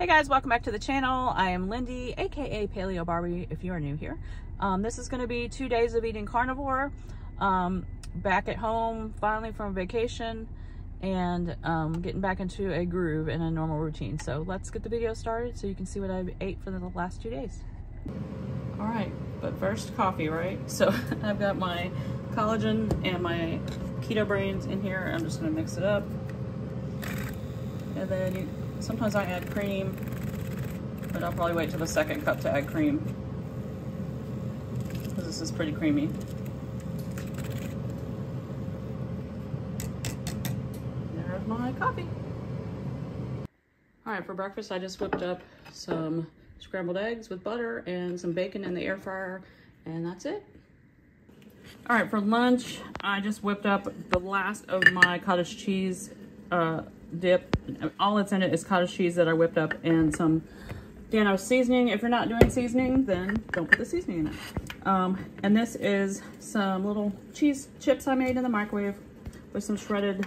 Hey guys, welcome back to the channel. I am Lindy, aka Paleo Barbie, if you are new here. Um, this is going to be two days of eating carnivore. Um, back at home, finally from vacation, and um, getting back into a groove and a normal routine. So let's get the video started so you can see what I ate for the last two days. All right, but first coffee, right? So I've got my collagen and my Ketobrainz in here. I'm just gonna mix it up. And then you, sometimes I add cream, but I'll probably wait till the second cup to add cream because this is pretty creamy. There's my coffee. All right, for breakfast, I just whipped up some scrambled eggs with butter and some bacon in the air fryer, and that's it. All right, for lunch, I just whipped up the last of my cottage cheese uh, dip. All that's in it is cottage cheese that I whipped up and some Dan-O's seasoning. If you're not doing seasoning, then don't put the seasoning in it. Um, and this is some little cheese chips I made in the microwave with some shredded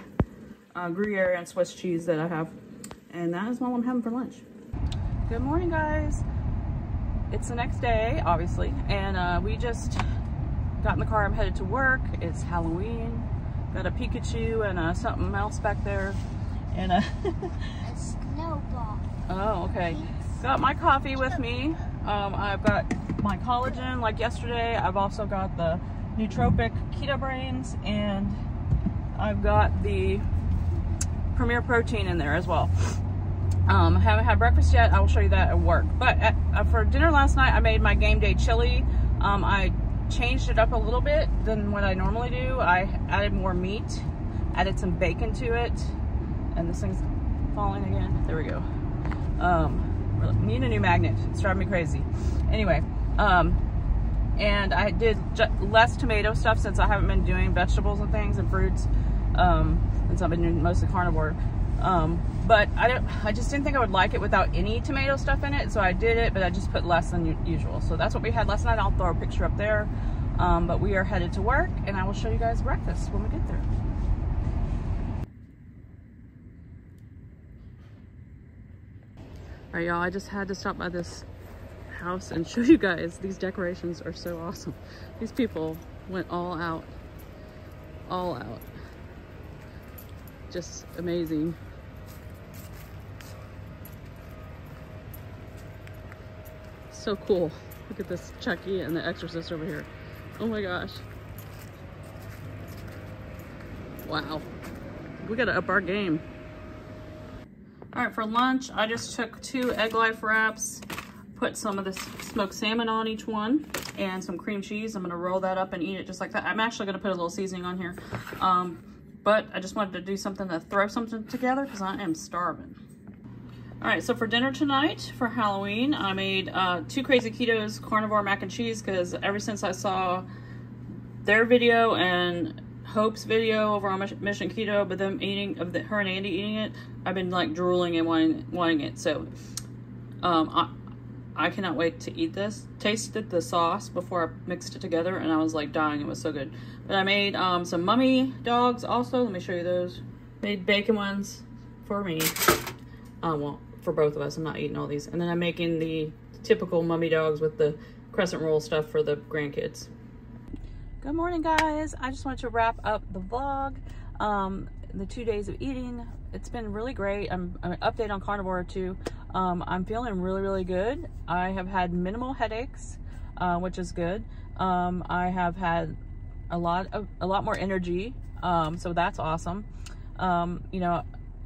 uh, Gruyere and Swiss cheese that I have. And that is what I'm having for lunch. Good morning, guys. It's the next day, obviously, and uh, we just got in the car. I'm headed to work. It's Halloween. Got a Pikachu and uh, something else back there. And a, a snowball. Oh, okay. Got my coffee with me. Um, I've got my collagen like yesterday. I've also got the nootropic Ketobrainz and I've got the premier protein in there as well. Um, haven't had breakfast yet. I will show you that at work. But at, uh, for dinner last night, I made my game day chili. Um, I changed it up a little bit than what I normally do. I added more meat, added some bacon to it, and this thing's falling again. There we go. Um, need a new magnet. It's driving me crazy. Anyway, um, and I did less tomato stuff since I haven't been doing vegetables and things and fruits. Um, since I've been doing mostly carnivore. Um, but I don't, I just didn't think I would like it without any tomato stuff in it. So I did it, but I just put less than usual. So that's what we had last night. I'll throw a picture up there. Um, but we are headed to work and I will show you guys breakfast when we get there. All right, y'all, I just had to stop by this house and show you guys. These decorations are so awesome. These people went all out, all out. Just amazing. So cool. Look at this Chucky and the Exorcist over here. Oh my gosh. Wow. We gotta up our game. All right, for lunch, I just took two Egglife wraps, put some of this smoked salmon on each one, and some cream cheese. I'm gonna roll that up and eat it just like that. I'm actually gonna put a little seasoning on here. Um, but I just wanted to do something to throw something together because I am starving. All right, so for dinner tonight, for Halloween, I made uh, two Crazy Ketos carnivore mac and cheese because ever since I saw their video and Hope's video over on Mission Keto, but them eating, of the, her and Andy eating it, I've been like drooling and wanting, wanting it. So um, I, I cannot wait to eat this. Tasted the sauce before I mixed it together and I was like dying. It was so good. But I made um, some mummy dogs also. Let me show you those. Made bacon ones for me. Uh, well, for both of us. I'm not eating all these. And then I'm making the typical mummy dogs with the crescent roll stuff for the grandkids. Good morning, guys. I just wanted to wrap up the vlog. Um, the two days of eating. It's been really great. I'm, I'm an update on carnivore too. Um, I'm feeling really, really good. I have had minimal headaches, uh, which is good. Um, I have had a lot of a lot more energy, um, so that's awesome. Um, you know,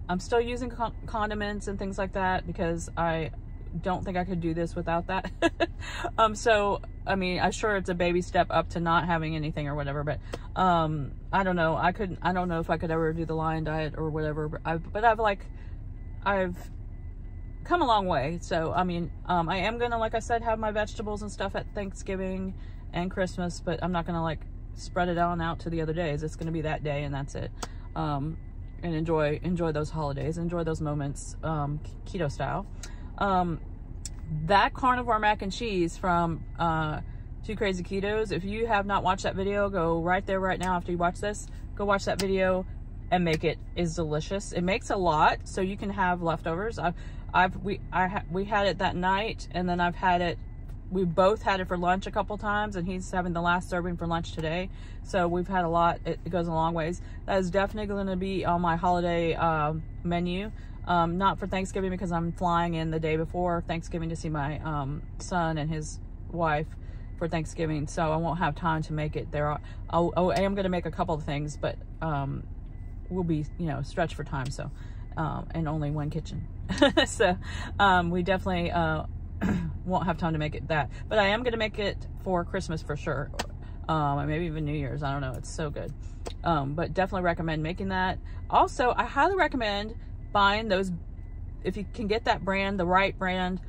I'm still using con condiments and things like that because I don't think I could do this without that. um, so, I mean, I'm sure it's a baby step up to not having anything or whatever, but, um, I don't know. I couldn't, I don't know if I could ever do the lion diet or whatever, but I've, but I've like, I've come a long way. So, I mean, um, I am going to, like I said, have my vegetables and stuff at Thanksgiving and Christmas, but I'm not going to like spread it on out to the other days. It's going to be that day and that's it. Um, and enjoy enjoy those holidays, enjoy those moments um, keto style. Um, that carnivore mac and cheese from uh, Two Crazy Ketos, if you have not watched that video, go right there right now after you watch this. Go watch that video and make it is delicious. It makes a lot, so you can have leftovers. I, I've we I ha, we had it that night, and then I've had it. We both had it for lunch a couple times, and he's having the last serving for lunch today. So we've had a lot. It, it goes a long ways. That is definitely going to be on my holiday um, menu. Um, not for Thanksgiving because I'm flying in the day before Thanksgiving to see my um, son and his wife for Thanksgiving, so I won't have time to make it there. I'll, I'll, I am going to make a couple of things, but um, we'll be, you know, stretched for time, so, um, and only one kitchen. so um, we definitely uh, won't have time to make it that. But I am going to make it for Christmas for sure. Um, maybe even New Year's. I don't know. It's so good. Um, but definitely recommend making that. Also, I highly recommend buying those, if you can get that brand, the right brand,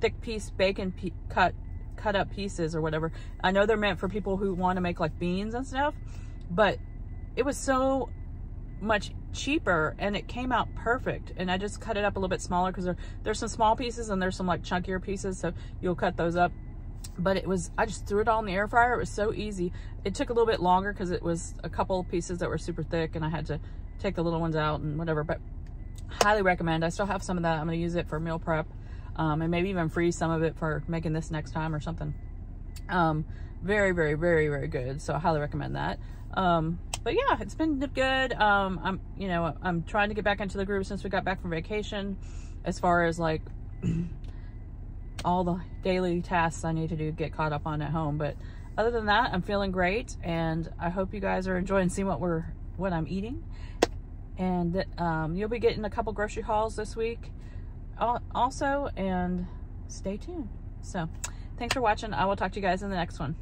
thick piece bacon pe cut cut up pieces or whatever. I know they're meant for people who want to make like beans and stuff, but it was so much cheaper and it came out perfect. And I just cut it up a little bit smaller because there, there's some small pieces and there's some like chunkier pieces so you'll cut those up. But it was I just threw it all in the air fryer. It was so easy. It took a little bit longer because it was a couple pieces that were super thick and I had to take the little ones out and whatever but highly recommend I still have some of that I'm going to use it for meal prep um, and maybe even freeze some of it for making this next time or something um, very very very very good so I highly recommend that um, but yeah, it's been good. Um, I'm, you know, I'm trying to get back into the groove since we got back from vacation as far as like all the daily tasks I need to do get caught up on at home. But other than that, I'm feeling great and I hope you guys are enjoying seeing what we're, what I'm eating. And um, you'll be getting a couple grocery hauls this week also and stay tuned. So thanks for watching. I will talk to you guys in the next one.